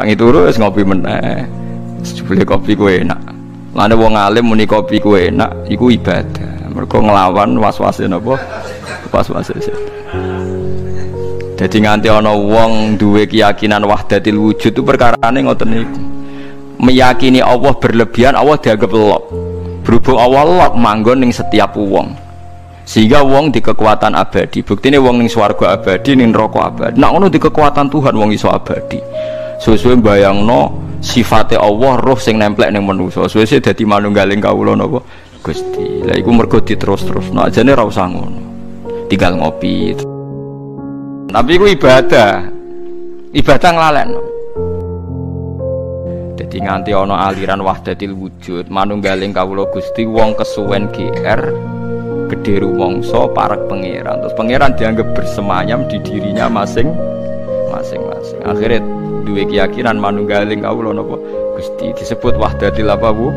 Tangi turu wis ngopi meneh. Jebule kopi ku enak. Lane wong alim muni kopi ku enak iku ibadah. Mergo nglawan was-wase napa? Was-wase. Jadi nganti ana wong duwe keyakinan wahdatil wujud itu perkarane ngoten niku. Meyakini Allah berlebihan, Allah dianggap lok. Berhubung Allah lok manggon ning setiap wong. Sehingga wong di kekuatan abadi. Buktine wong ning swarga abadi, ning neraka abadi. Nak ngono di kekuatan Tuhan wong iso abadi. Suwe-suwe bayangno sifate Allah roh sing nemplek ning manusa. Suwe-suwe dadi manunggaling kawula napa? Gusti. Lah iku mergo diterus-terus. Nah, ajane ra usah ngono. Tinggal ngopi. Tapi itu ibadah. Ibadah ngelalen. Jadi nganti ono aliran wahdatil wujud, manunggaling kawula Gusti wong kesuwen GR gede rumangsa parek pangeran. Terus pangeran dianggap bersemayam di dirinya masing masing-masing. Akhirnya duwe keyakinan manunggaling kawula napa Gusti disebut wahdatil apa Bu?